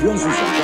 不用自杀